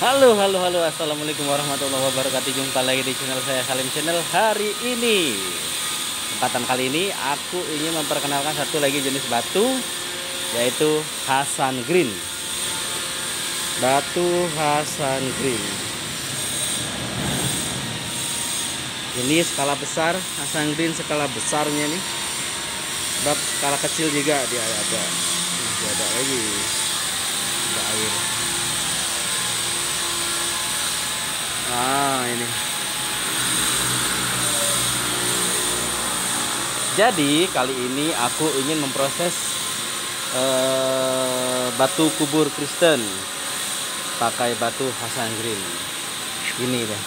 Halo, halo, halo. Assalamualaikum warahmatullahi wabarakatuh. Jumpa lagi di channel saya Salim Channel hari ini. Kesempatan kali ini aku ingin memperkenalkan satu lagi jenis batu yaitu Hasan Green. Batu Hasan Green. Ini skala besar, Hasan Green skala besarnya nih. Bab skala kecil juga dia ada. Masih ada lagi. Ada air. Nah, ini. Jadi, kali ini aku ingin memproses eh, batu kubur Kristen pakai batu Hasan Green. Ini deh.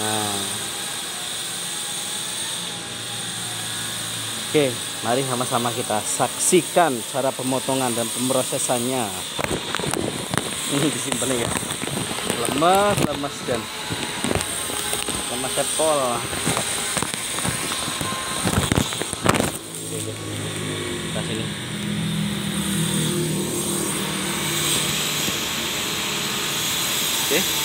Nah. Oke, mari sama-sama kita saksikan cara pemotongan dan pemrosesannya. Ini disimpan ya. Lemas, lemas dan lemas sepol. Sini. Oke.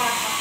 Bye.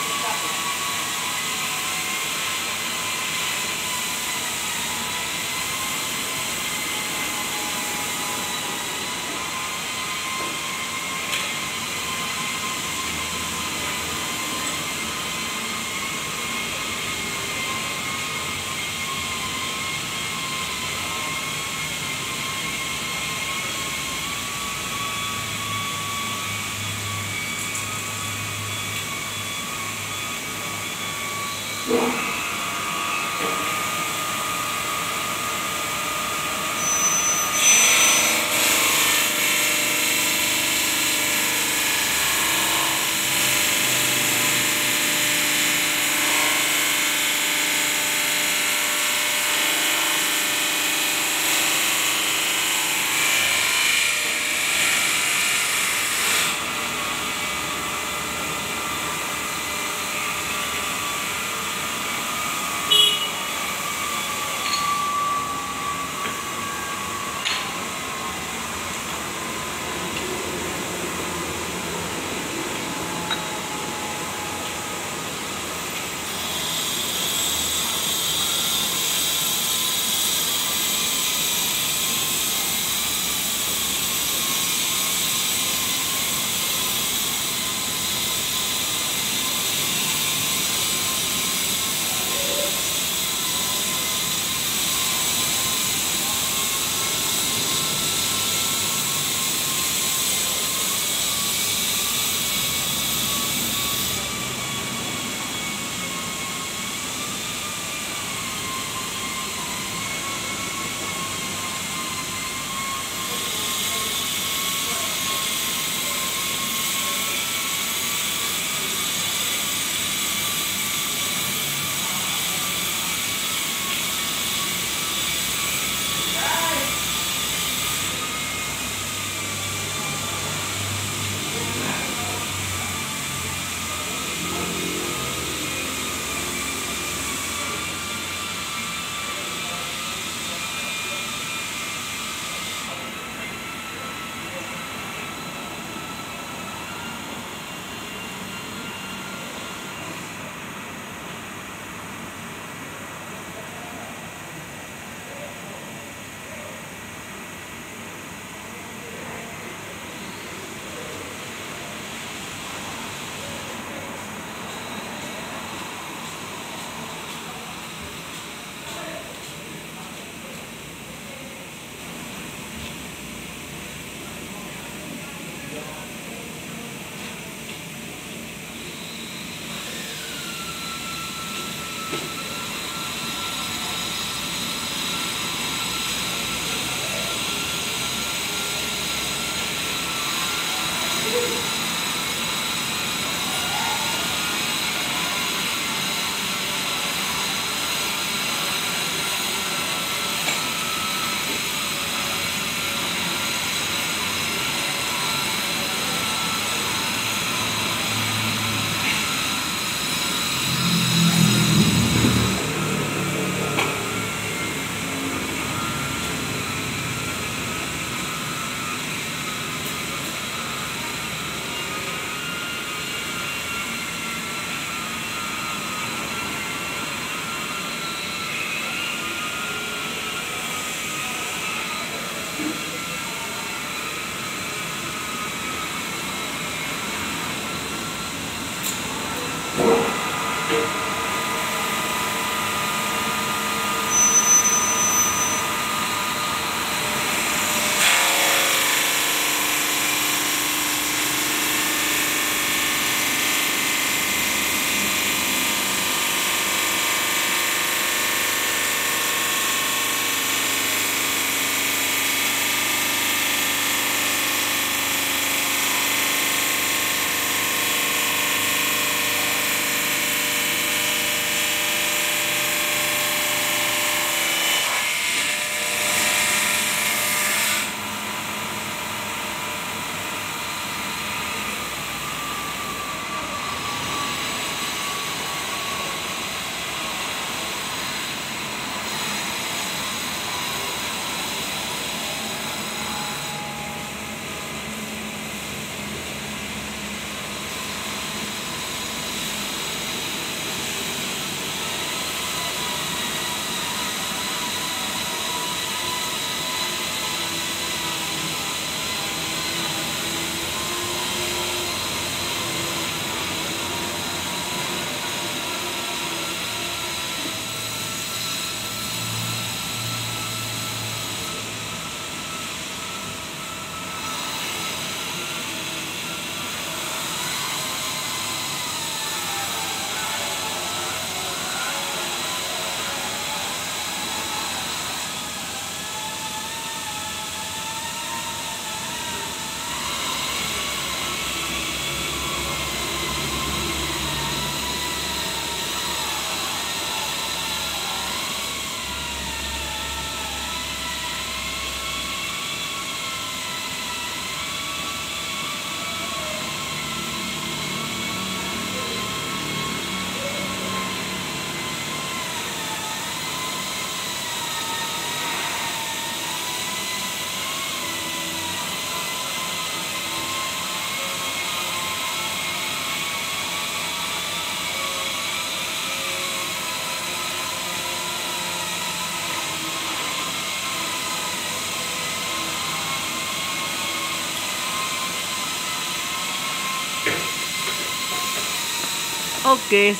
Oke.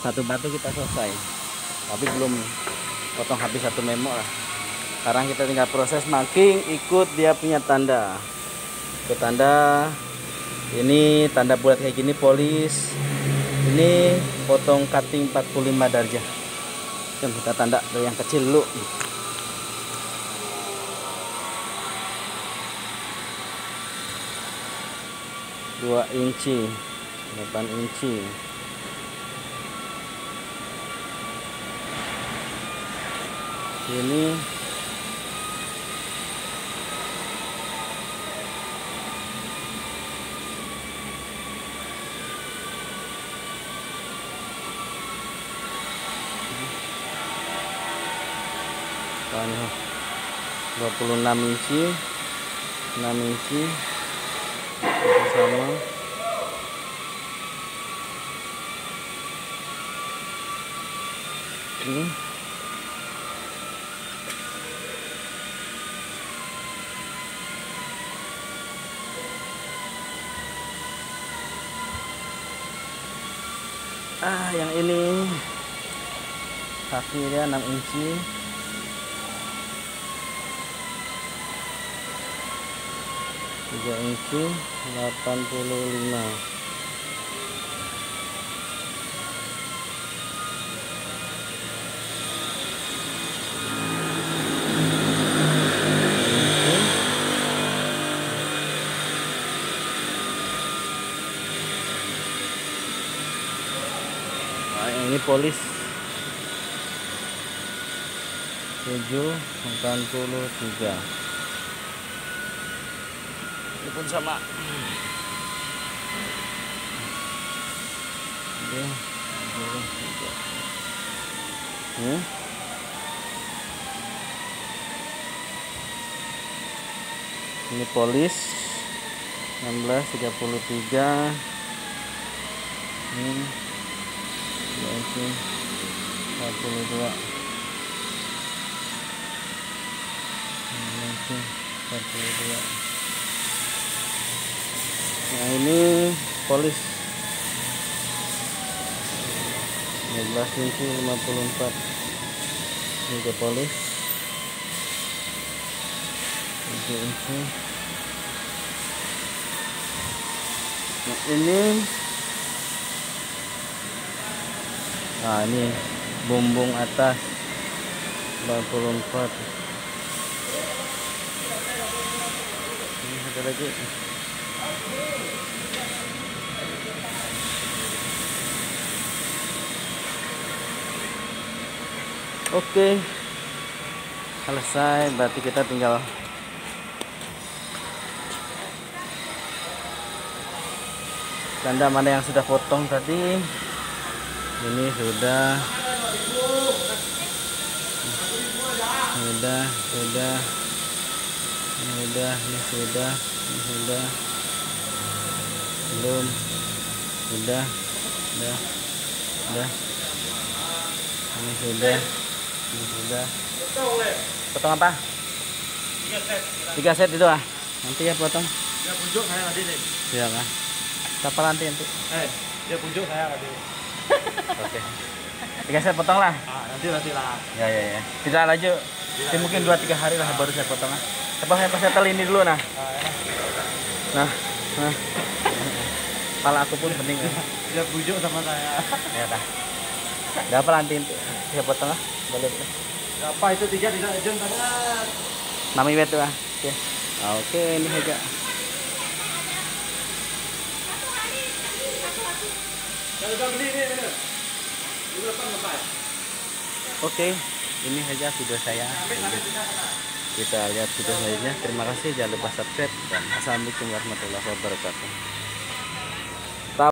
Satu batu kita selesai. Tapi belum potong habis satu memo lah. Sekarang kita tinggal proses marking ikut dia punya tanda. Ikut tanda. Ini tanda bulat kayak gini polis. Ini potong cutting 45 darjah. Kita tanda dari yang kecil dulu. 2 inci 8 inci ini. Puluh enam inci enam inci. Sama. Ini ah yang ini kaki dia 6 inci. 3 inci 85 Nah, ini polis 783 ini pun sama. Oke, hmm? ini polis 1633 ini ini 42 ini 42 nah ini polis. 15 inci 54 ini ke polis. 7 inci. Nah ini. Nah ini bumbung atas 44 Oke. Selesai, berarti kita tinggal tanda mana yang sudah potong tadi. Ini sudah sudah sudah sudah ini sudah sudah belum. Sudah sudah sudah ini sudah. Ini sudah. Potong apa? Tiga set itu ah. Nanti ya potong. Dia punjuk saya tadi nih iya kah siapa nanti nanti? Eh dia punjuk saya tadi. Oke. Tiga set potong lah. Ah nanti nanti lah. Ya ya ya. Tidak laju Jadi mungkin dua tiga hari lah baru saya potong ah. Coba saya pas setel ini dulu nah. Nah nah kepala aku pun pening ya. dia punjuk sama saya. Ya dah. Udah apa nanti saya potong ah boleh tuh apa itu tiga tidak jam tangan Nami betul ah. Oke. Oke ini sampai oke ini saja video saya kita lihat video selanjutnya. Terima kasih. Jangan lupa subscribe dan assalamualaikum warahmatullahi wabarakatuh